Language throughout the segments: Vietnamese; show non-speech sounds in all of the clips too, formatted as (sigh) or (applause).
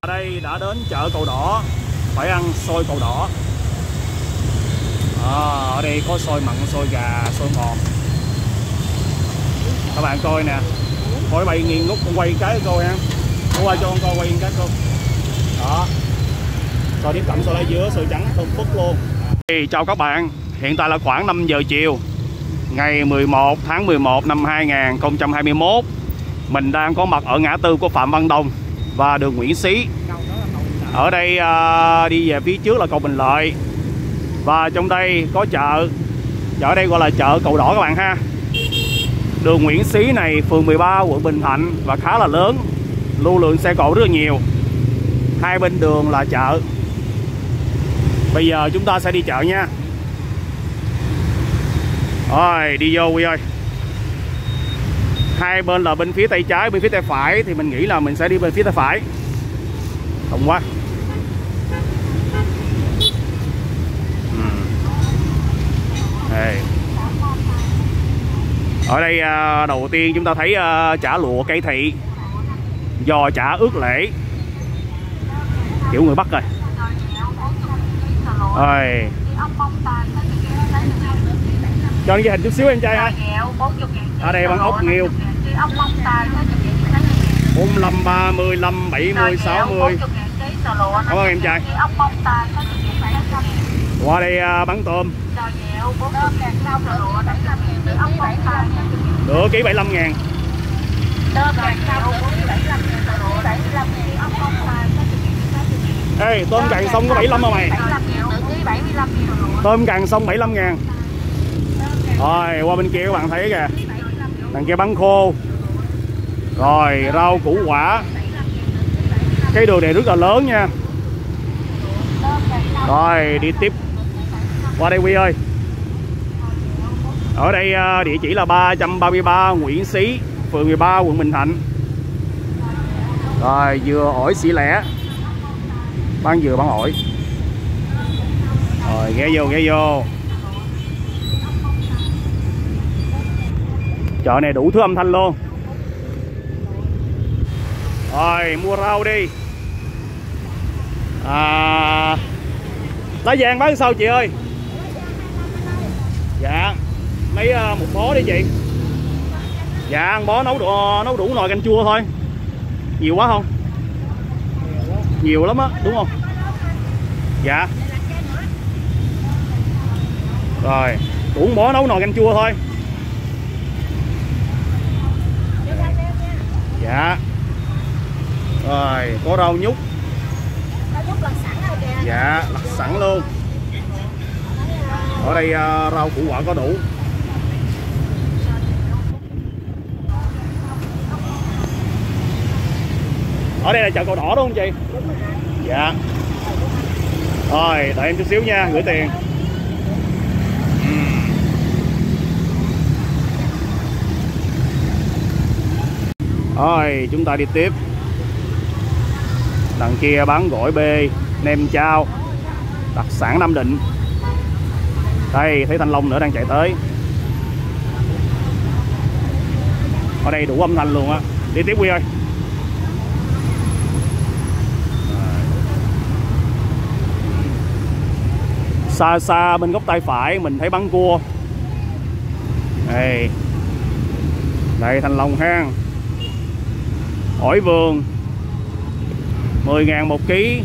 ở đây đã đến chợ cầu đỏ. Phải ăn xôi cầu đỏ. À, ở đây có xôi mặn xôi gà xôi ngọt. Các bạn coi nè. Khỏi bay nghiêng ngút con quay cái coi ha. Con qua cho con coi quay cái coi. Đó. Coi tiếp cận xôi lá dứa xôi trắng thơm phức luôn. Hey, chào các bạn. Hiện tại là khoảng 5 giờ chiều ngày 11 tháng 11 năm 2021 mình đang có mặt ở ngã tư của Phạm Văn Đồng và đường Nguyễn Xí ở đây à, đi về phía trước là cầu Bình Lợi. Và trong đây có chợ. Chợ ở đây gọi là chợ cầu đỏ các bạn ha. Đường Nguyễn Xí này phường 13 quận Bình Thạnh và khá là lớn. Lưu lượng xe cộ rất là nhiều. Hai bên đường là chợ. Bây giờ chúng ta sẽ đi chợ nha. Rồi đi vô Quy ơi hai bên là bên phía tay trái, bên phía tay phải, thì mình nghĩ là mình sẽ đi bên phía tay phải. Không quá. Ừ. Đây. ở đây à, đầu tiên chúng ta thấy à, chả lụa, cây thị. Giò chả ướt lễ. Kiểu người bắc rồi rồi. Cho cái hình chút xíu em trai ha. Ở đây bằng ốc nghiêu 45 35 70 60 cảm ơn em trai. qua đây à, bán tôm. Nửa ký 75 ngàn. Ê, tôm càng sông có 75 không mày? Tôm càng sông 75 ngàn. Rồi, qua bên kia các bạn thấy kìa. Đằng kia bắn khô rồi, rau củ quả. Cái đường này rất là lớn nha. Rồi, đi tiếp. Qua đây Quy ơi. Ở đây à, địa chỉ là 333 Nguyễn Xí Phường 13 quận Bình Thạnh. Rồi, dừa ổi xỉ lẻ. Bán dừa bán ổi. Rồi ghé vô ghé vô. Chợ này đủ thứ âm thanh luôn rồi mua rau đi. À, lá vàng bán sao chị ơi? Dạ mấy ờ, một bó đi chị. Dạ bó nấu đủ, nấu đủ nồi canh chua thôi. Nhiều quá không? Nhiều lắm á đúng không? Dạ. Rồi đủ bó nấu nồi canh chua thôi. Dạ rồi có rau nhút. Dạ lặt sẵn luôn. Ở đây uh, rau củ quả có đủ. Ở đây là chợ cầu đỏ đúng không chị? Dạ. Rồi đợi em chút xíu nha gửi tiền. Rồi chúng ta đi tiếp đằng kia bán gỏi bê, nem chao, đặc sản Nam Định. Đây, thấy Thanh Long nữa đang chạy tới. Ở đây đủ âm thanh luôn á. Đi tiếp Quy ơi. Xa xa bên góc tay phải mình thấy bắn cua. Đây. Đây, thanh long hang. Ổi vườn. 10 ngàn một ký.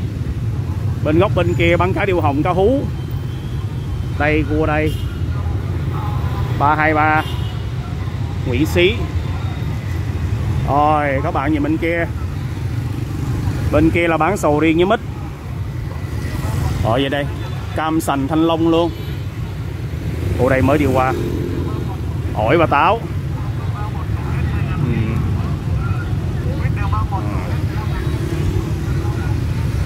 Bên góc bên kia bắn cá điêu hồng, cá hú. Đây, cua đây. 323 Nguyễn Xí. Rồi, các bạn nhìn bên kia. Bên kia là bán sầu riêng với mít. Rồi vậy đây. Cam sành thanh long luôn. Ủa đây mới đi qua. Ổi và táo.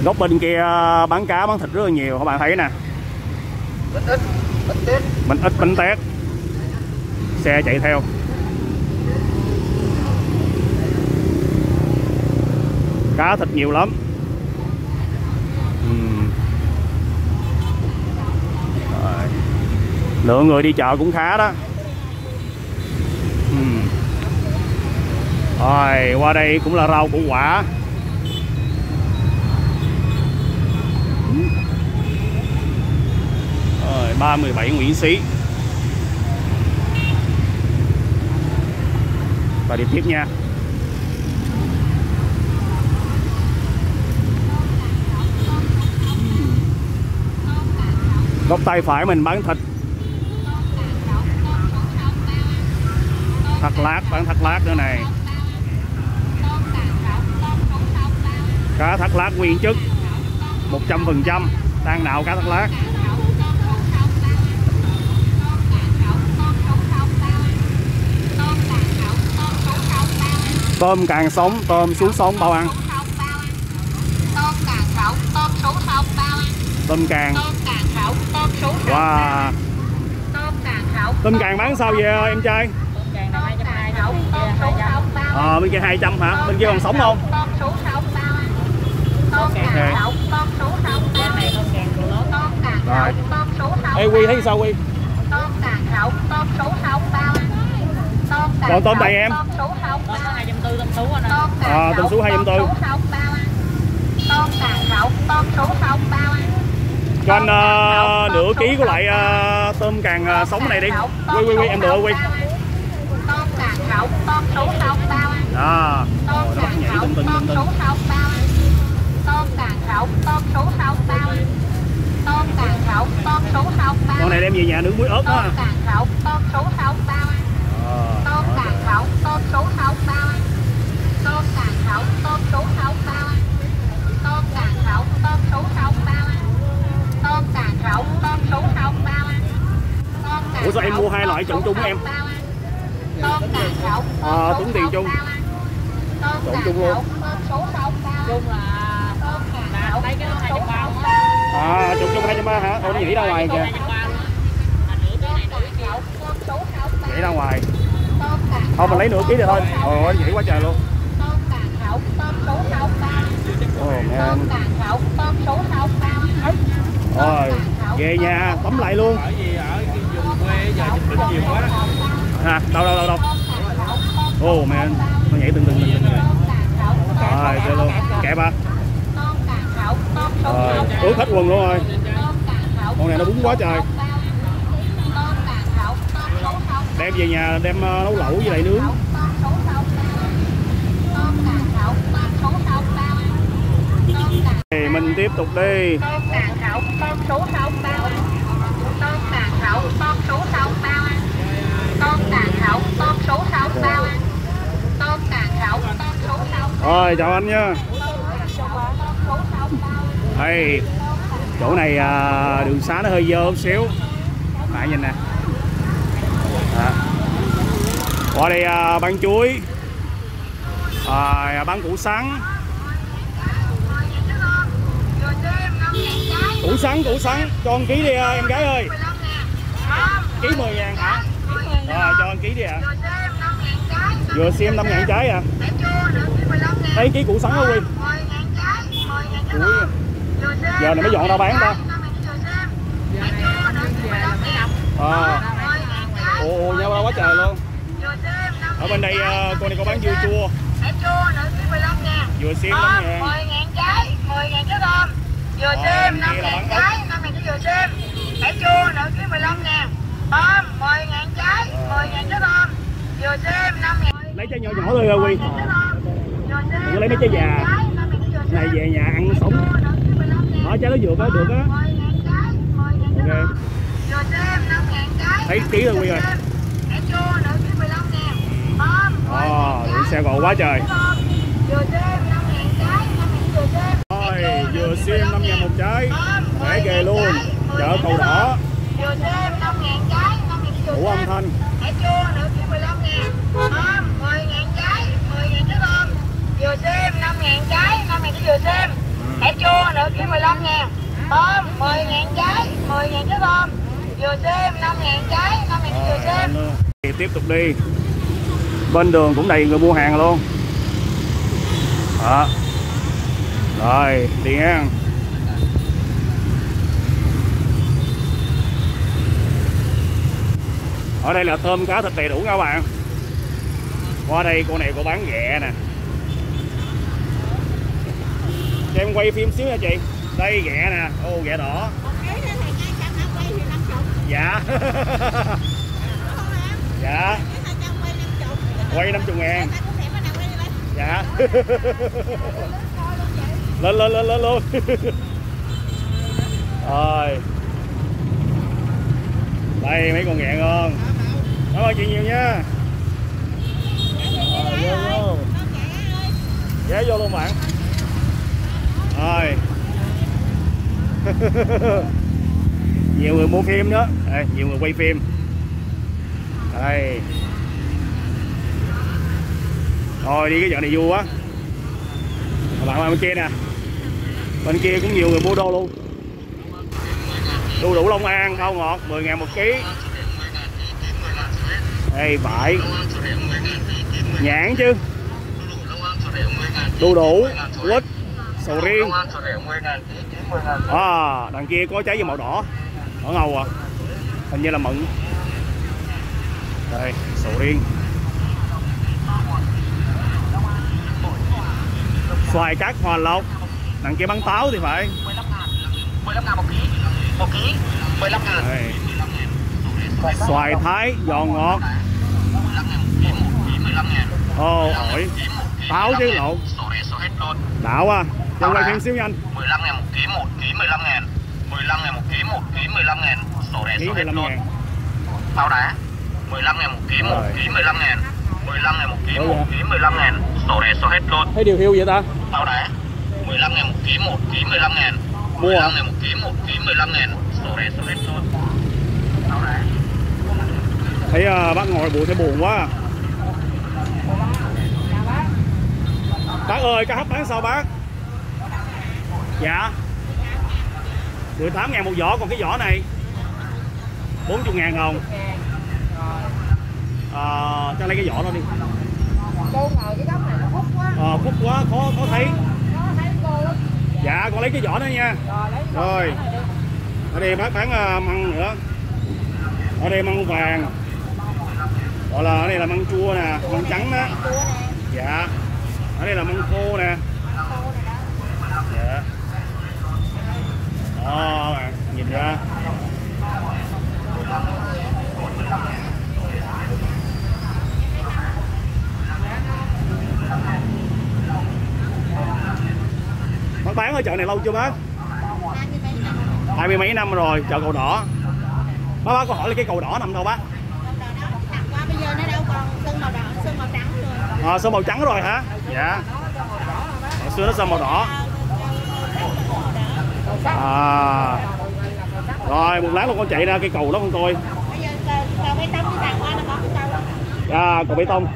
Góc bên kia à, bán cá, bán thịt rất là nhiều. Các bạn thấy nè. Mình ít bánh tét. Xe chạy theo. Cá thịt nhiều lắm. Lượng người đi chợ cũng khá đó. Rồi, qua đây cũng là rau củ quả. Rồi 37 Nguyễn Xí và đi tiếp nha. Góc tay phải mình bán thịt. Thắt lát, bán thắt lát nữa này. Cá thắt lát nguyên chất. 100% đang nạo cá thắt lát. Tôm càng sống, tôm sú sống bao ăn? Tôm càng. Rau tôm sú sống bao ăn tôm càng tôm càng tôm sú wow. Tôm càng tôm càng bán sao vậy, em trai? Ờ bên kia 200 hả? Bên kia còn sống không? Tôm sú không bao ăn tôm càng tôm sú bao ăn tôm càng tôm sú Ê, Quy thấy sao, Quy? Tôm càng tôm sú sống bao ăn tôm càng Còn tôm đầy em? sú bao ăn tư tôm sú anh ơi tôm càng À, tôm sú 240. tôm sú không bao ăn tôm càng rau tôm sú không bao ăn cho anh nửa ký của lại tôm càng sống này đi. Quy Quy Quy em được Quy tôm càng rau tôm sú không bao à tôm Rồi, càng tưng tôm sú không bao ăn tôm càng rau tôm sú không bao ăn tôm càng rau tôm sú không bao con này đem về nhà nướng muối ớt đó tôm càng rau tôm sú không bao Ờ, tôm càng rau tôm sú không bao càng rau tôm sú không bao ăn tôm càng rau tôm sú không bao ăn tôm càng rau tôm sú không bao ăn Tôm càng Ủa sao em mua hai loại chọn trộn chung em? tôm càng rau Ờ, tính tiền chung. chọn Trộn chung luôn. chung là tôm càng là cái tôm hai trăm ba à trộn chung hai trăm ba hả ủa nó nhảy ra ngoài kìa hai nửa không ra ngoài thôi mình lấy nửa ký thì thôi ôi ôi, quá trời luôn rau, tôm ăn. oh tôm man càng rau, tôm bao ăn. rồi về nhà tắm lại luôn. Bởi vì ở cái vùng quê giờ chụp hình nhiều quá ha đâu đâu đâu đâu. Oh man nó nhảy từng từng từng từng rồi chơi luôn. Kẹp à rồi ướt hết quần luôn rồi. Con này nó bún quá trời. Đem về nhà đem ờ, nấu lẩu với lại nướng mình tiếp tục đi. Càng càng càng càng không rồi chào anh nha. Đây chỗ này à, đường xá nó hơi dơ một xíu. Bạn nhìn nè. À. qua đây à, bán chuối. À, bán củ sắn củ sắn củ sắn cho anh ký đi à, em gái ơi. Ký 10 ngàn hả? Rồi cho anh ký đi ạ. Vừa xem 5 ngàn trái à. Lấy ký củ sắn đó Quy? Giờ này mới dọn ra bán ta. À, ồ nhau ra quá trời luôn. Ở bên đây à, cô này có bán dưa chua. Vừa xem 5 ngàn. 10 ngàn trái 10 ngàn trái tôm Vừa Rồi, xem 5 kia là ngàn trái 5 ngàn cái vừa xem. Cải chua nữa ký 15 ngàn. Tôm 10 ngàn trái 10 ngàn cái tôm Vừa xem 5 ngàn lấy trái nhỏ nhỏ thôi Quy có lấy mấy trái già. này về nhà ăn sống. đó trái nó dược á được á. Ok. thấy ký rồi Quy ơi. Cải chua nữa ký 15 ngàn. Tôm 10 Ồ, ngàn lượng xe gồ quá trời. Vừa xem 5 ngàn trái 5 ngàn vừa xem Rồi, vừa xiêm 5 ngàn một trái Rẻ ghê luôn. Chợ cầu đỏ. Vừa xem 5 ngàn trái 5 ngàn vừa Đủ âm xem thanh. Cải chua nữa ký 15 ngàn Tôm 10 ngàn. Trái 10 ngàn cái tôm Vừa xem 5 ngàn trái 5 ngàn cái vừa xem Hẹ chua nữa ký 15 ngàn Tôm 10 ngàn trái 10 ngàn cái tôm. Dừa xem 5 ngàn trái 5 ngàn dừa xem Thì tiếp tục đi. Bên đường cũng đầy người mua hàng luôn. Đó. Rồi đi nha ở đây là thơm cá thịt đầy đủ nha các bạn. Qua đây cô này cô bán ghẹ nè. Cho em quay phim xíu nha chị. Đây ghẹ nè. Ô ghẹ đỏ. Dạ. Dạ. (laughs) Quay 50 ngàn. Dạ. Lên lên lên lên luôn. rồi. Đây mấy con nghẹn ngon cảm ơn chị nhiều nha. Vô, ghé vô luôn bạn. Rồi. (laughs) Nhiều người mua phim đó. Đây, nhiều người quay phim. Đây. Rồi đi cái chợ này vui quá. Bạn qua bên kia nè. Bên kia cũng nhiều người mua đô luôn. Đu đủ Long An thau ngọt 10 ngàn một ký đây vải nhãn chứ. Đu đủ. Quýt. Sầu riêng. À đằng kia có trái gì màu đỏ. Đỏ ngầu à. Hình như là mận. Đây sầu riêng. Xoài cát hòa lộc. Đằng kia bắn táo thì phải. 15 ngàn một ký. Một ký. 15 ngàn. Xoài thái giòn ngọt ồ ổi táo chứ lộn Sổ này sổ hết luôn đạo à? Cho quay thêm xíu nhanh 15 ngàn một ký một ký 15 ngàn. 15 ngàn một ký một ký 15 ngàn Sổ này sổ hết 15 luôn ngàn Táo đá 15 ngàn một ký một Rồi. ký 15 ngàn. 15 ngàn một ký Đúng một rồi. ký 15 ngàn. Sổ này sổ hết luôn. Thấy điều hiu vậy ta? Táo đá 15 ngàn một ký một ký 15 ngàn. Mua à? 15 ngàn một ký một ký 15 ngàn. Sổ này sổ hết luôn. Táo đá thấy uh, bác ngồi buồn thấy buồn quá à. Bác ơi cá hấp bán sao bác dạ. 18 ngàn một vỏ còn cái vỏ này? 40 ngàn không à, cho lấy cái vỏ đó đi. Cô ngồi cái góc này nó hút quá. Phút quá khó khó thấy. Dạ con lấy cái vỏ đó nha. Rồi ở đây bác bán uh, măng nữa. Ở đây măng vàng. Gọi là ở đây là măng chua nè măng trắng đó dạ ở đây là măng khô nè. Đó. Dạ. Đó bạn nhìn ra. Bác bán ở chợ này lâu chưa bác? Hai mươi mấy năm rồi chợ cầu đỏ. Bác bác có hỏi là cái cầu đỏ nằm đâu bác? Đặt qua bây giờ nó đâu còn sơn màu đỏ, sơn màu trắng à, sơn màu trắng rồi hả? Dạ. Hồi xưa nó sơn màu đỏ. À. Rồi một lát luôn con chạy ra cây cầu đó con coi. À, cầu bê tông.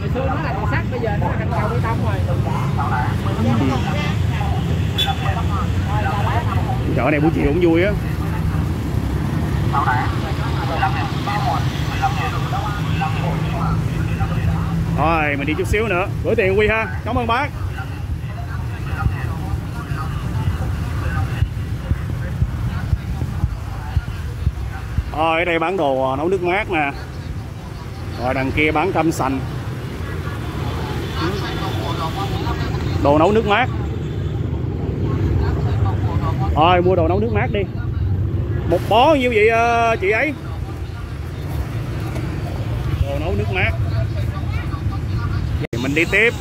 Hồi xưa nó là cầu sắt, bây giờ nó là thành cầu bê tông rồi. Chợ này buổi chiều cũng vui á rồi, mình đi chút xíu nữa. Gửi tiền quy ha. Cảm ơn bác. Rồi, ở đây bán đồ à, nấu nước mát nè. Rồi, đằng kia bán cam sành. Đồ nấu nước mát. Rồi, mua đồ nấu nước mát đi. Một bó nhiêu vậy à, chị ấy? Đồ nấu nước mát đi tiếp.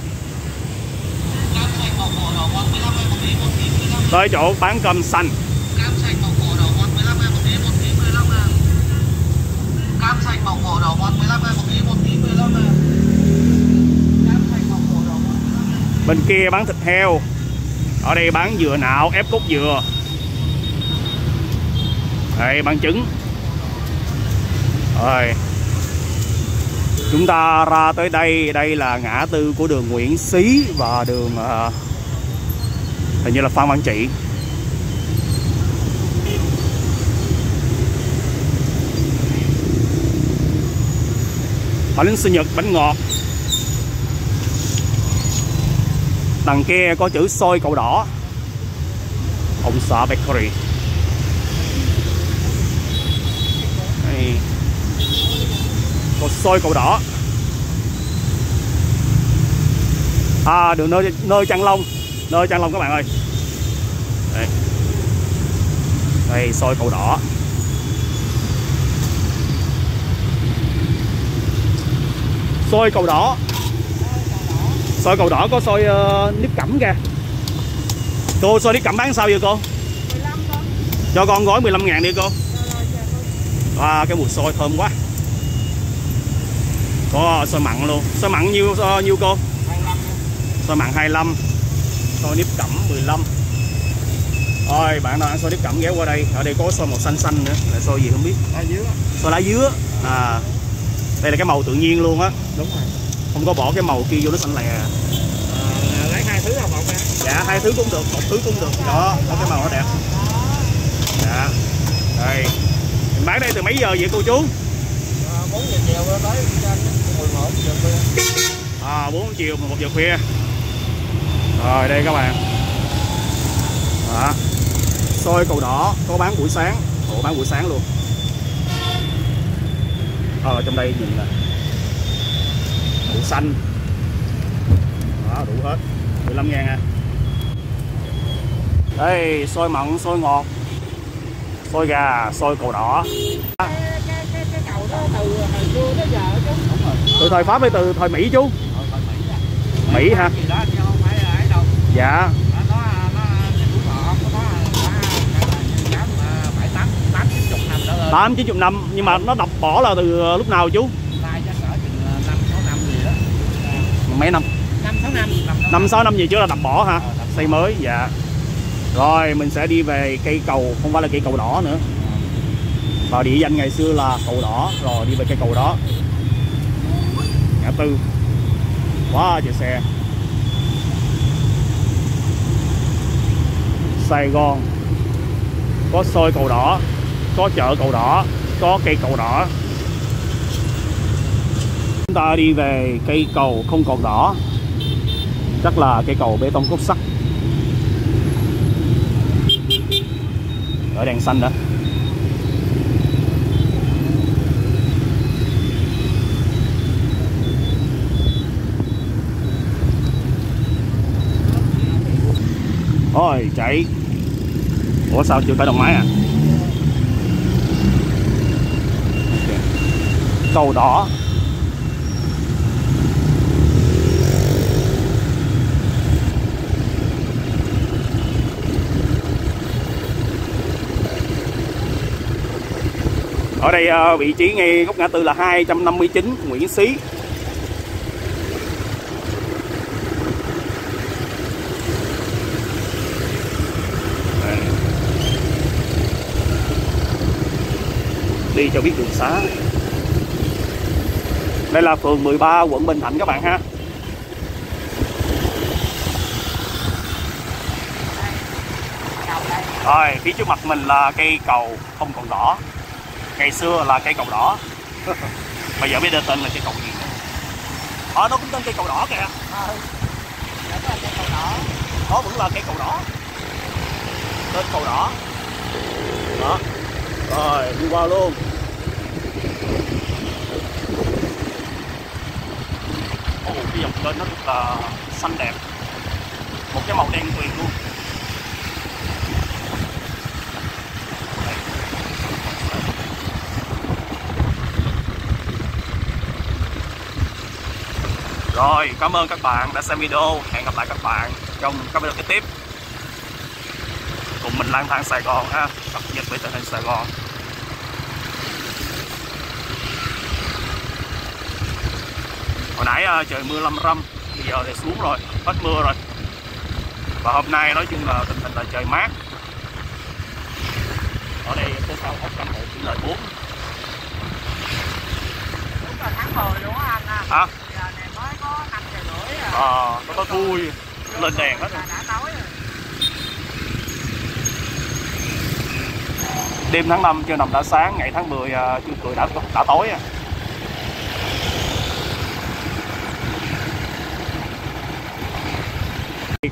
Tới chỗ bán cơm xanh. Cam sành bọc cổ đỏ ngon 15 ngàn một ký một ký 15 ngàn Cam sành bọc cổ đỏ ngon 15 ngàn một ký một ký 15 ngàn bên kia bán thịt heo. Ở đây bán dừa nạo, ép cốt dừa. Đây bán trứng. Rồi chúng ta ra tới đây đây là ngã tư của đường Nguyễn Xí và đường ờ, hình như là Phan Văn Trị. Bánh sinh nhật bánh ngọt. Đằng kia có chữ xôi cầu đỏ. Ông xã bakery đây có xôi cầu đỏ. À đường nơi nơi Trăng Long. Nơi Trăng Long các bạn ơi. Đây. Đây xôi cầu đỏ. Xôi cầu đỏ. Xôi cầu đỏ có xôi uh, nếp cẩm kìa. Cô xôi nếp cẩm bán sao vậy cô? 15 con. cho con gói 15 ngàn đi cô. À, cái mùi xôi thơm quá có xôi mặn luôn? Xôi mặn nhiêu uh, nhiêu cô? Xôi mặn 25 xôi nếp cẩm 15 Ôi bạn nào ăn xôi nếp cẩm ghé qua đây. Ở đây có xôi màu xanh xanh nữa. Là xôi gì không biết. Lá dứa. xôi lá dứa. À đây là cái màu tự nhiên luôn á. Đúng rồi. không có bỏ cái màu kia vô nó xanh lè. À, lấy hai thứ là một nè. dạ hai thứ cũng được một thứ cũng được. Đó có cái màu nó đẹp. Dạ. Đây. Mình bán đây từ mấy giờ vậy cô chú? À, 4 giờ chiều tới 11 giờ khuya à 4 chiều 11 giờ khuya. Rồi đây các bạn. Đó. Xôi cầu đỏ có bán buổi sáng. Ủa bán buổi sáng luôn. Ờ trong đây nhìn nè. Đủ xanh. Đó đủ hết. 15 ngàn à. Đây xôi mặn xôi ngọt. Xôi gà xôi cầu đỏ. Cái, cái, cái cầu đó từ hồi xưa tới giờ chứ từ thời pháp hay từ thời mỹ chú? Mỹ hả? Dạ. Tám chín chục năm nhưng mà nó đập bỏ là từ ờ, lúc nào chú? Đó. mấy năm? Năm sáu năm. gì chứ là đập bỏ hả? Xây mới dạ. Rồi mình sẽ đi về cây cầu không phải là cây cầu đỏ nữa. Và địa danh ngày xưa là cầu đỏ rồi đi về cây cầu đó ngã tư. Quá trời xe. Sài Gòn. Có sôi cầu đỏ, có chợ cầu đỏ, có cây cầu đỏ. Chúng ta đi về cây cầu không còn đỏ. Chắc là cây cầu bê tông cốt sắt. Ở đèn xanh đó. Ôi, chạy. Ủa, sao chưa phải đồng máy à? Cầu đỏ. Ở đây ờ, vị trí ngay góc ngã tư là 259 Nguyễn Xí. Cho biết đường xá. Đây là phường 13 quận Bình Thạnh các bạn ha. Rồi phía trước mặt mình là cây cầu không còn đỏ. Ngày xưa là cây cầu đỏ. (laughs) Bây giờ biết đưa tên là cây cầu gì nữa. Ờ nó cũng tên cây cầu đỏ kìa. Đó vẫn là cây cầu đỏ. Tên cầu đỏ. Đó. Rồi đi qua luôn Ồ, cái dòng kênh nó rất là xanh đẹp một cái màu đen tuyền luôn Rồi, cảm ơn các bạn đã xem video. Hẹn gặp lại các bạn trong các video kế tiếp. Cùng mình lang thang Sài Gòn ha, cập nhật về tình hình Sài Gòn. hồi nãy à, trời mưa lâm râm bây giờ thì xuống rồi hết mưa rồi. Và hôm nay nói chung là tình hình là trời mát. Ở đây tới sau ốc căn hộ chỉ là bốn. Đúng là tháng 10 đúng không anh à? hả? Giờ này mới có năm giờ rưỡi rồi ờ nó có vui. lên đèn hết rồi. Rồi. Đêm tháng 5 chưa nằm đã sáng ngày tháng 10 chưa cười đã đã tối à.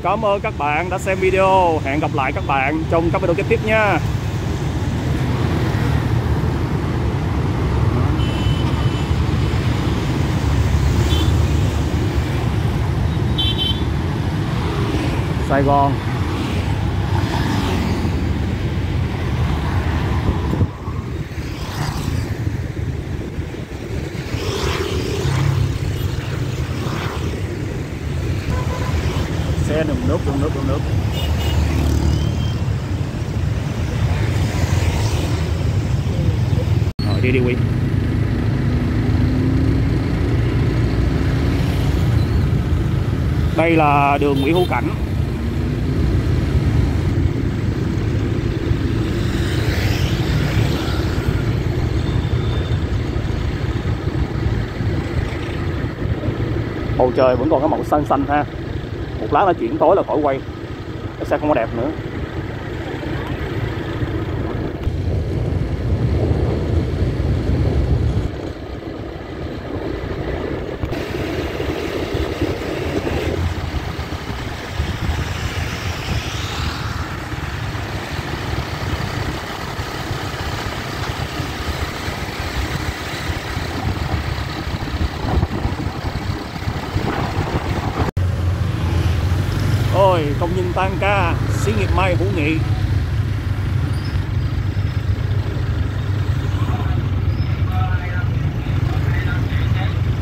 Cảm ơn các bạn đã xem video. Hẹn gặp lại các bạn trong các video kế tiếp nha. Sài Gòn xe đừng nước đừng nước đừng nước. Rồi, đi đi quy đây là đường Nguyễn Hữu Cảnh. Bầu trời vẫn còn có màu xanh xanh ha một lát nó chuyển tối là khỏi quay. Cái xe không có đẹp nữa. Tan ca, xí nghiệp may hữu nghị.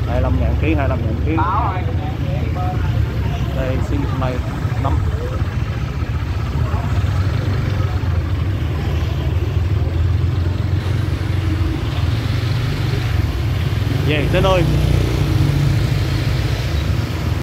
hai mươi ngàn ký, 25 ngàn ký. Đây, xí nghiệp may năm. Về tới nơi.